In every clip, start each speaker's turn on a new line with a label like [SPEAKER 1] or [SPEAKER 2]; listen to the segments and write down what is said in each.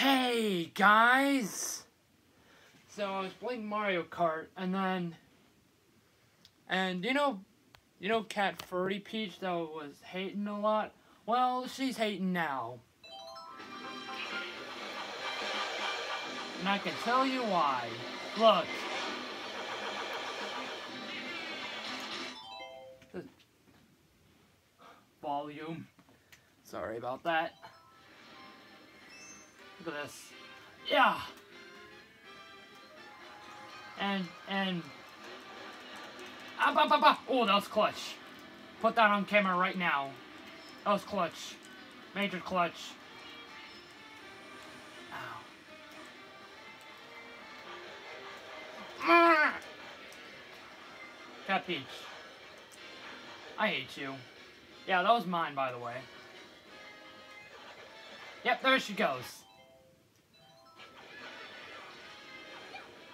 [SPEAKER 1] Hey guys! So I was playing Mario Kart and then and you know you know Cat Furry Peach that was hating a lot? Well, she's hating now. And I can tell you why. Look. Volume. Sorry about that. Look at this. Yeah. And and ah, bah, bah, bah. oh, that was clutch. Put that on camera right now. That was clutch. Major clutch. Ow. Cat Peach. I hate you. Yeah, that was mine, by the way. Yep, there she goes.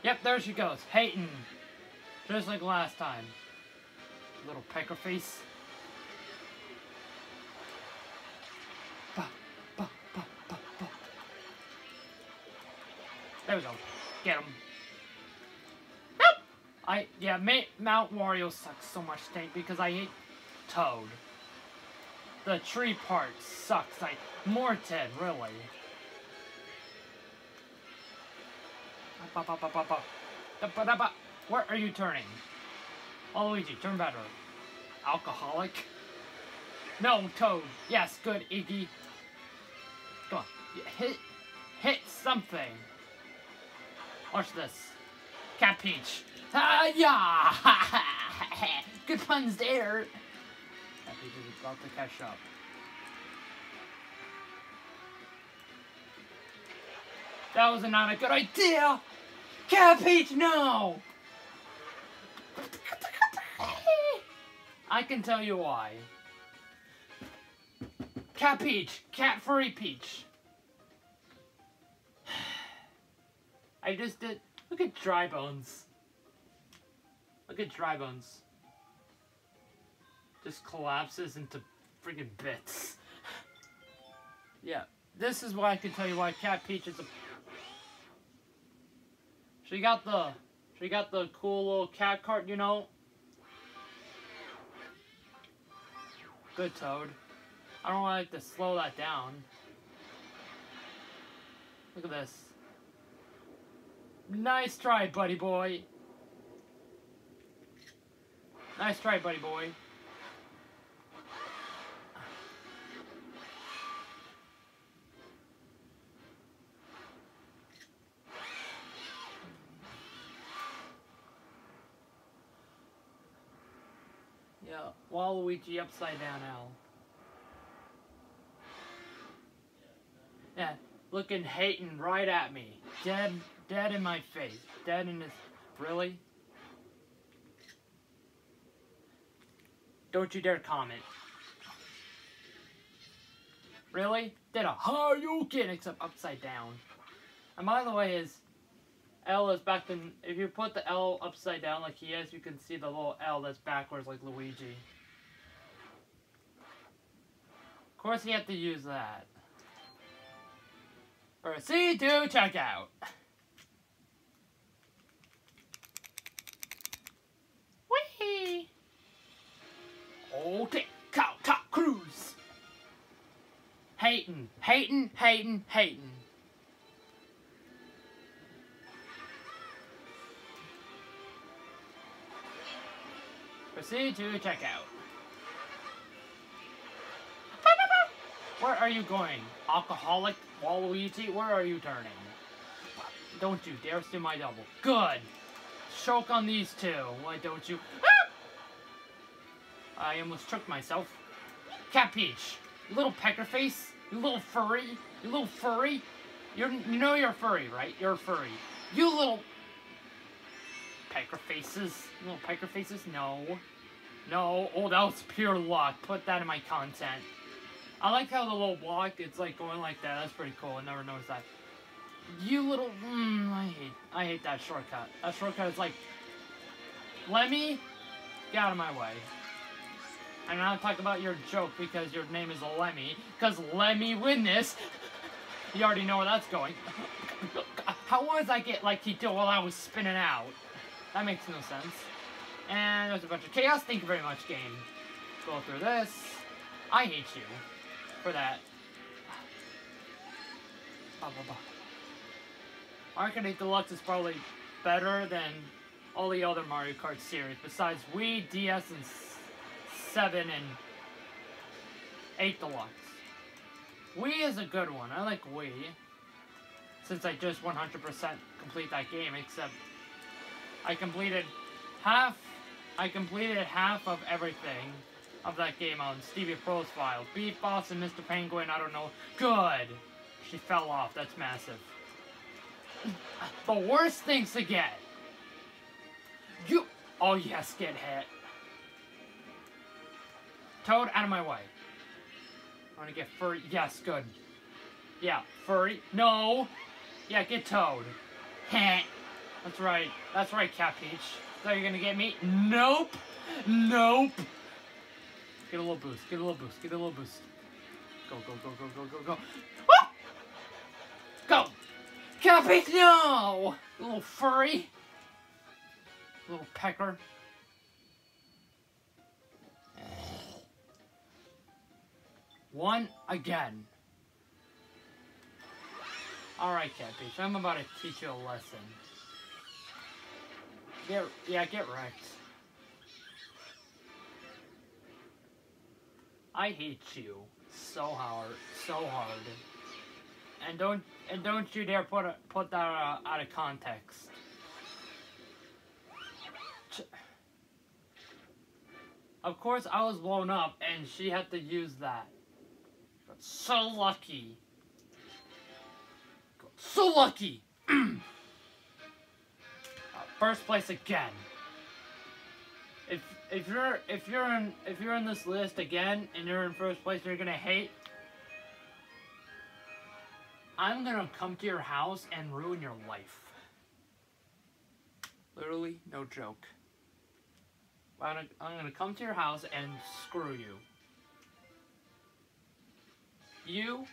[SPEAKER 1] Yep, there she goes. Hating. Just like last time. Little pecker face. There we go. Get him. Nope. I, yeah, Mount Wario sucks so much stink because I hate Toad. The tree part sucks. Like, Morton, really. Where are you turning? Luigi, turn better. Alcoholic? No, Toad. Yes, good, Iggy. Come on. Hit, hit something. Watch this. Cat Peach. Ah, yeah! good puns there. Cat Peach is about to catch up. That was not a good idea! Cat Peach, no! I can tell you why. Cat Peach, Cat Furry Peach. I just did. Look at Dry Bones. Look at Dry Bones. Just collapses into freaking bits. yeah, this is why I can tell you why Cat Peach is a she got the, she got the cool little cat cart, you know. Good Toad. I don't like to slow that down. Look at this. Nice try, buddy boy. Nice try, buddy boy. Waluigi upside down L. Yeah, looking hating right at me. Dead, dead in my face. Dead in his... Really? Don't you dare comment. Really? Did a Hadouken except upside down. And by the way, is L is back in, if you put the L upside down like he is, you can see the little L that's backwards like Luigi. Of course you have to use that. Or see, do check out. Whee! Okay, cow top cruise. Hating, hating, hating, hating. Proceed to check Where are you going? Alcoholic Waluigi? Where are you turning? Don't you dare steal my double. Good! Choke on these two. Why don't you? Ah! I almost choked myself. Cat Peach, you little pecker face, you little furry, you little furry. You're, you know you're furry, right? You're furry. You little Piker faces. Little piker faces? No. No. Oh, that was pure luck. Put that in my content. I like how the little block, it's like going like that. That's pretty cool. I never noticed that. You little... Mm, I hate I hate that shortcut. That shortcut is like... Lemmy, get out of my way. And I'm not talking about your joke because your name is Lemmy. Because Lemmy win this. You already know where that's going. How was I get like Tito while I was spinning out? That makes no sense. And there's a bunch of chaos. Thank you very much, game. Go through this. I hate you for that. Bah, bah. Arcade Deluxe is probably better than all the other Mario Kart series, besides Wii, DS, and 7 and 8 Deluxe. Wii is a good one. I like Wii. Since I just 100% complete that game, except I completed half I completed half of everything of that game on Stevie Pro's file. Beat Boss and Mr. Penguin, I don't know. Good! She fell off, that's massive. The worst things to get. You, oh yes, get hit. Toad, out of my way. I want to get furry, yes, good. Yeah, furry, no. Yeah, get Toad. Heh. That's right, that's right, Cat Peach. Thought you're gonna get me? Nope. Nope. Get a little boost. Get a little boost. Get a little boost. Go, go, go, go, go, go, go. Ah! Go! Cappy, no! Little furry. Little pecker. One again. Alright, Cat Peach, I'm about to teach you a lesson. Get, yeah, get wrecked. I hate you so hard, so hard. And don't and don't you dare put a, put that uh, out of context. Ch of course, I was blown up, and she had to use that. So lucky. So lucky. First place again. If if you're if you're in if you're in this list again and you're in first place you're gonna hate I'm gonna come to your house and ruin your life. Literally, no joke. I'm gonna, I'm gonna come to your house and screw you. You?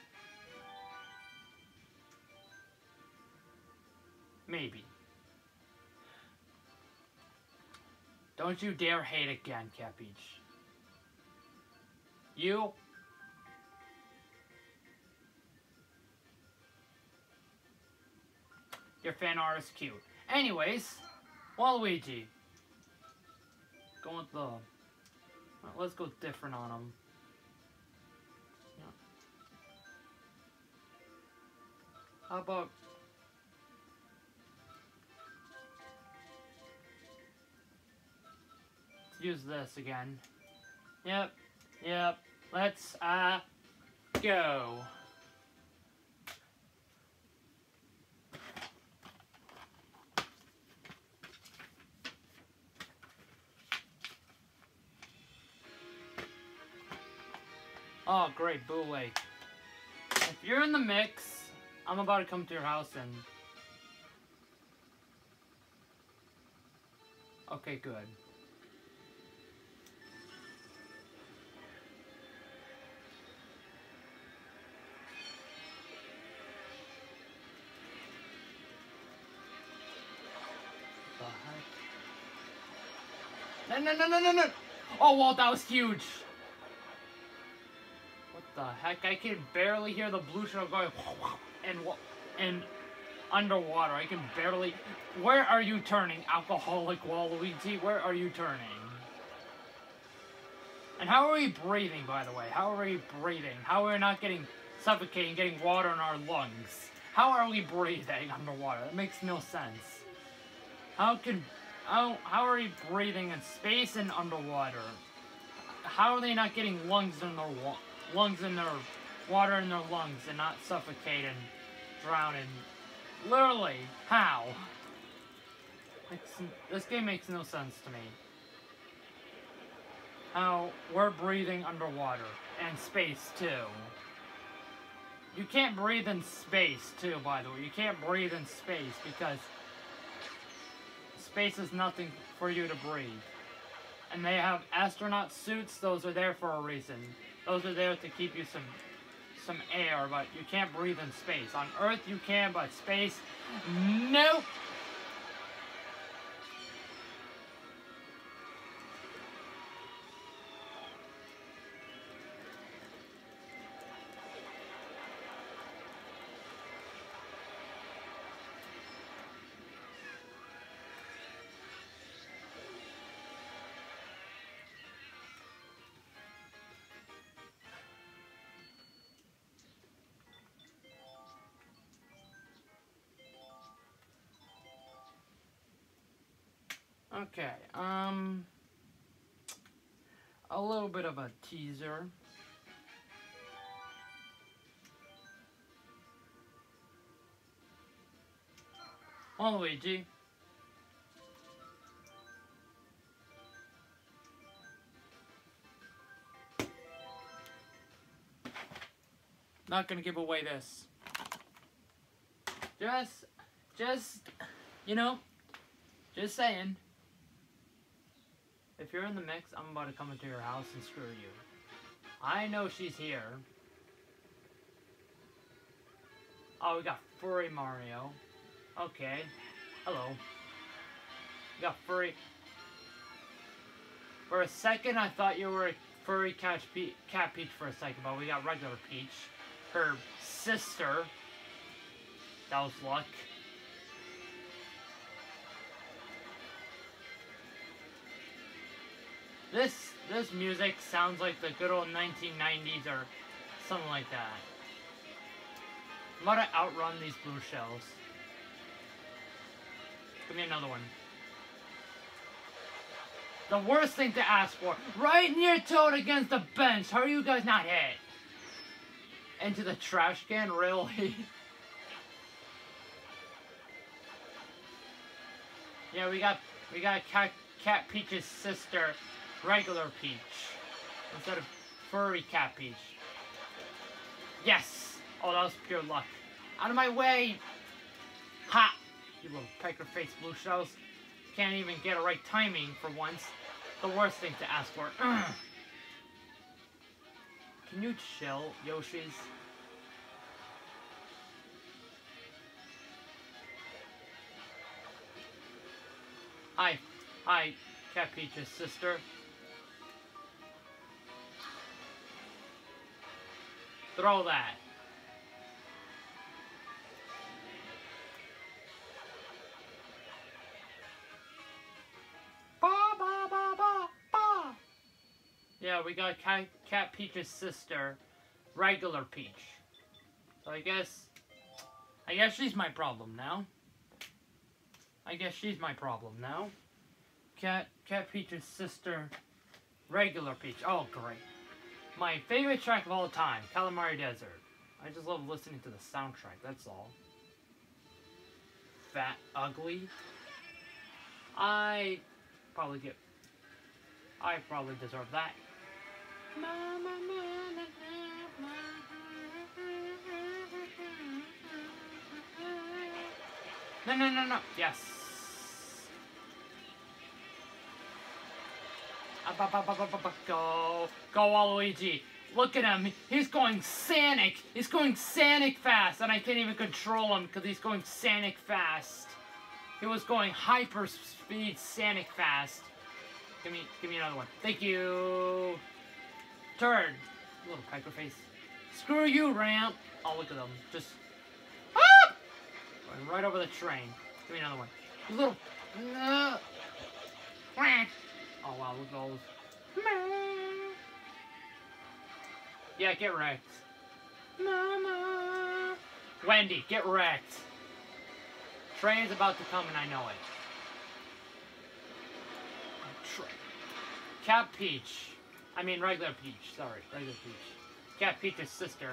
[SPEAKER 1] Maybe. Don't you dare hate again, Cat Peach. You? Your fan art is cute. Anyways, Waluigi. Go with the... Let's go different on him. How about use this again. Yep, yep. Let's, uh, go. Oh, great, Boo Lake. If you're in the mix, I'm about to come to your house and... Okay, good. No, no, no, no, no, no! Oh, Walt, that was huge! What the heck? I can barely hear the blue shell going and and underwater. I can barely... Where are you turning, alcoholic Waluigi? Where are you turning? And how are we breathing, by the way? How are we breathing? How are we not getting suffocating, getting water in our lungs? How are we breathing underwater? That makes no sense. How can how, how are you breathing in space and underwater? How are they not getting lungs in their lungs in their water in their lungs and not suffocating, drowning? Literally, how? It's, this game makes no sense to me. How we're breathing underwater and space too. You can't breathe in space too, by the way. You can't breathe in space because Space is nothing for you to breathe. And they have astronaut suits, those are there for a reason. Those are there to keep you some some air, but you can't breathe in space. On Earth you can, but space, nope. Okay, um, a little bit of a teaser. Luigi. Not gonna give away this. Just, just, you know, just saying. If you're in the mix, I'm about to come into your house and screw you. I know she's here. Oh, we got Furry Mario. Okay. Hello. We got Furry... For a second, I thought you were a Furry Cat, Pe Cat Peach for a second, but we got regular Peach. Her sister. That was luck. This this music sounds like the good old 1990s or something like that. I'm to outrun these blue shells. Give me another one. The worst thing to ask for. Right near Toad against the bench. How are you guys not hit? Into the trash can, really? yeah, we got we got Cat Cat Peach's sister regular Peach instead of furry cat Peach. Yes! Oh, that was pure luck. Out of my way! Ha! You little pecker-faced blue shells. Can't even get a right timing for once. The worst thing to ask for. Can you chill, Yoshi's? Hi. Hi, Cat Peach's sister. Throw that. Ba ba ba ba ba. Yeah, we got Cat, Cat Peach's sister, regular Peach. So I guess, I guess she's my problem now. I guess she's my problem now. Cat, Cat Peach's sister, regular Peach. Oh, great. My favorite track of all time, Kalimari Desert. I just love listening to the soundtrack, that's all. Fat Ugly. I probably get... I probably deserve that. No, no, no, no. Yes. Go. Go, Waluigi. Look at him. He's going Sonic. He's going Sonic fast. And I can't even control him because he's going Sonic fast. He was going hyper speed Sonic fast. Give me, give me another one. Thank you. Turn. Little pecker face. Screw you, ramp. Oh, look at them. Just. Ah! Going right over the train. Give me another one. Little. Uh, oh, wow. Look at all those. Yeah, get wrecked. Mama. Wendy, get wrecked. Train's about to come and I know it. Tra Cat Peach. I mean regular Peach. Sorry, regular Peach. Cat Peach's sister.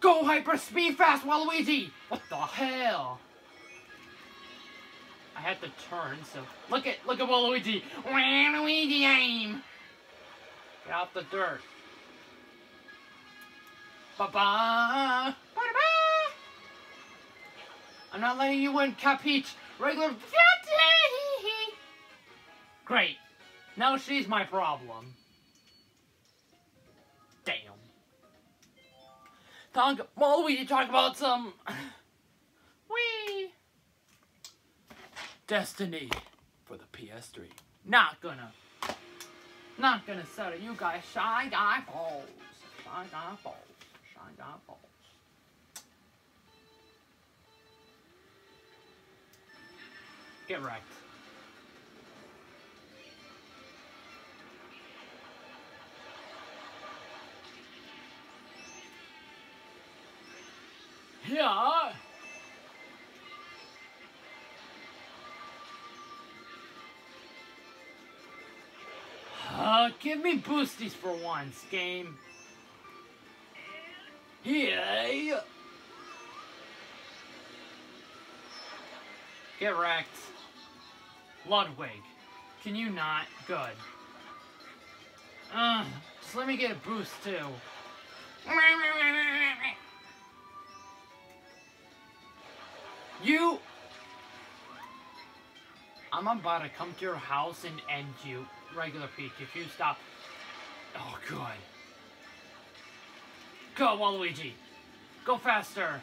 [SPEAKER 1] Go hyper speed fast, Waluigi! What the hell? I had to turn, so look at look at Waluigi. Waluigi aim. Get off the dirt. Ba ba. Ba ba. I'm not letting you win, Cat Peach. Regular. Great. Now she's my problem. Damn. talk, Waluigi talk about some, Destiny for the PS3. Not gonna, not gonna settle you guys shy guy balls, shy guy balls, shy guy balls. Get wrecked. Yeah. Uh, give me boosties for once, game. Yay! Get wrecked. Ludwig. Can you not? Good. Uh, just let me get a boost too. You! I'm about to come to your house and end you, regular Peach, if you stop. Oh, good. Go, Waluigi! Go faster!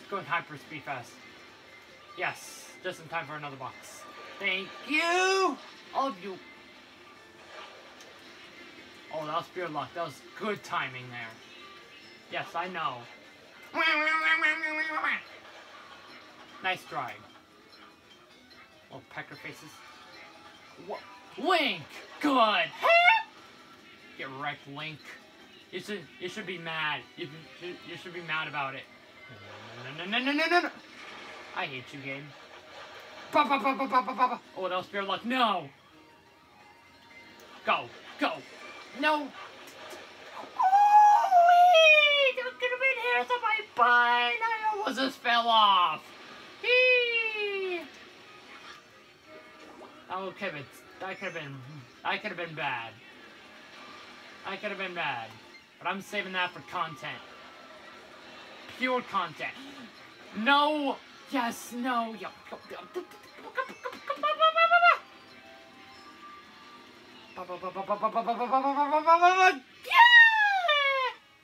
[SPEAKER 1] It's going hyper speed fast. Yes, just in time for another box. Thank you! All of you. Oh, that was pure luck. That was good timing there. Yes, I know. Nice try. Little pecker faces. What? Link! Good! Get wrecked, Link. You should, you should be mad. You, you, you should be mad about it. No, no, no, no, no, no, no. I hate you, game. Ba, ba, ba, ba, ba, ba. Oh, that was pure luck. No! Go! Go! No! hairs on my butt. I almost just fell off. Oh, Kevin, that could have been, that could have been bad. That could have been bad. But I'm saving that for content. Pure content. No. Yes. No. Yeah.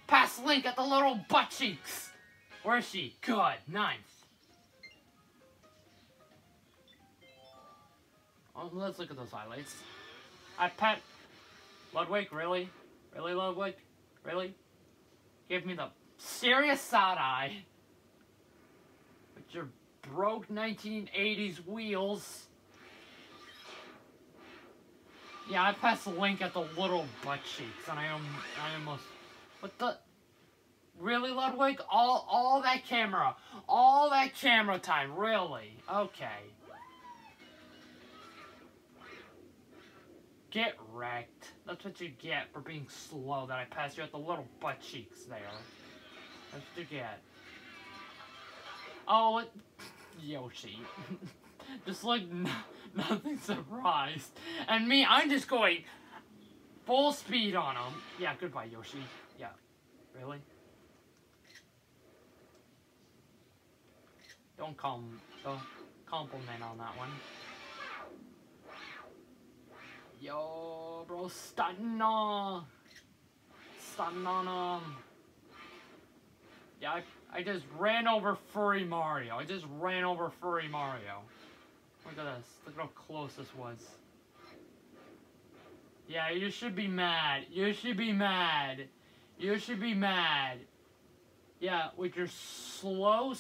[SPEAKER 1] Pass Link at the little butt cheeks. Where is she? Good. Ninth. Oh, let's look at those highlights. I pet Ludwig, really? Really, Ludwig? Really? Give me the serious side eye. With your broke 1980s wheels. Yeah, I passed the Link at the little butt cheeks, and I, um, I almost what the? Really, Ludwig? All, all that camera. All that camera time. Really? Okay. Get wrecked. That's what you get for being slow that I passed you at the little butt cheeks there. That's what you get. Oh, it, Yoshi. just like nothing surprised. And me, I'm just going full speed on him. Yeah, goodbye, Yoshi. Yeah. Really? Don't com don't compliment on that one. Yo, bro, stunning on, stunning on him. Yeah, I, I just ran over Furry Mario. I just ran over Furry Mario. Look at this. Look how close this was. Yeah, you should be mad. You should be mad. You should be mad. Yeah, with your slow,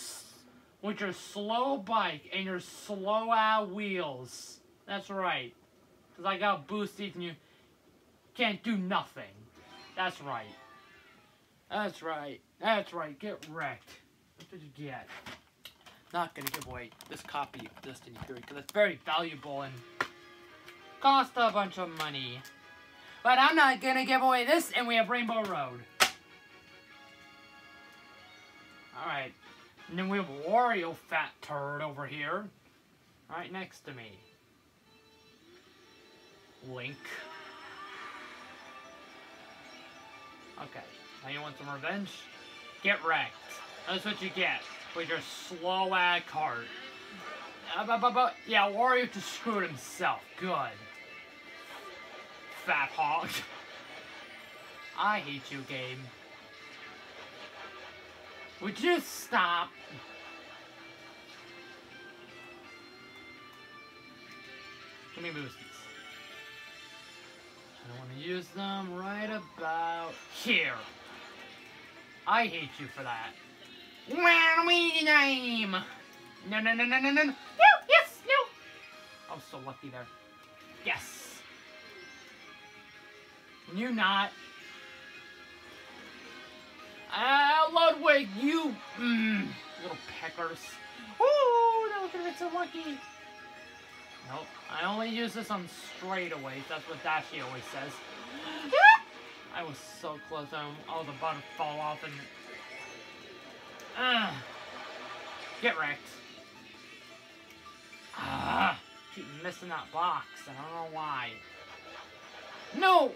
[SPEAKER 1] with your slow bike and your slow out wheels. That's right. Because I got boosted and you can't do nothing. That's right. That's right. That's right. Get wrecked. What you get. Not gonna give away this copy of Destiny 3 because it's very valuable and cost a bunch of money. But I'm not gonna give away this, and we have Rainbow Road. Alright. And then we have Wario Fat Turd over here. Right next to me. Link. Okay. Now you want some revenge? Get wrecked. That's what you get with your slow-ass cart. Uh, yeah, Wario just screwed himself. Good fat hog. I hate you, game. Would you stop? Give me boosties. I want to use them right about here. I hate you for that. Wow, we name. No, no, no, no, no, no. No, yes, no. I was so lucky there. Yes. You not. Ah, Ludwig, you mm, little peckers. Ooh, that was gonna be so lucky. Nope, I only use this on straightaways. That's what Dashi always says. I was so close. I, oh, the button fall off and. Ah, get wrecked. Ah, keep missing that box. I don't know why. No.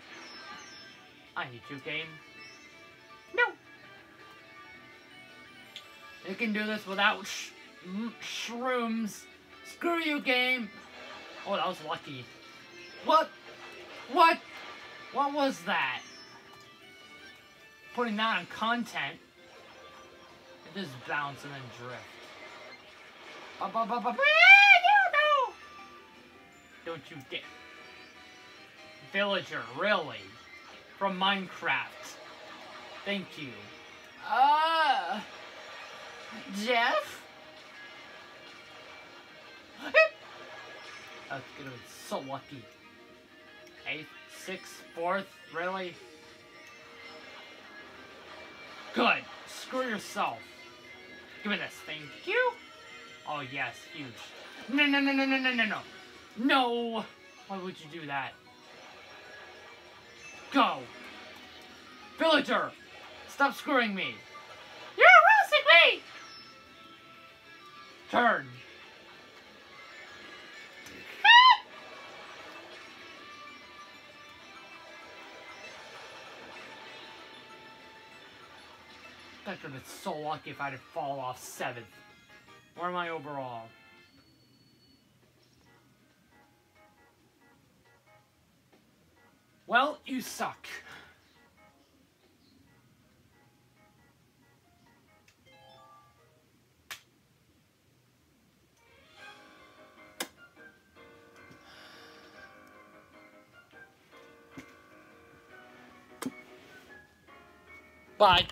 [SPEAKER 1] I hate you, game. No. You can do this without sh shrooms. Screw you, game. Oh, that was lucky. What? What? What was that? Putting that on content. It just bounce and then drift. Ba ba ba ba. No, no. Don't you get villager, really? From Minecraft. Thank you. Uh, Jeff? That's gonna be so lucky. Eighth, sixth, fourth, really? Good. Screw yourself. Give me this. Thank you. Oh yes, huge. No, no, no, no, no, no, no, no. No. Why would you do that? Go. Villager, stop screwing me. You're harassing me. Turn. Have been so lucky if I'd fall off seventh. Where am I overall? Well, you suck. Bye.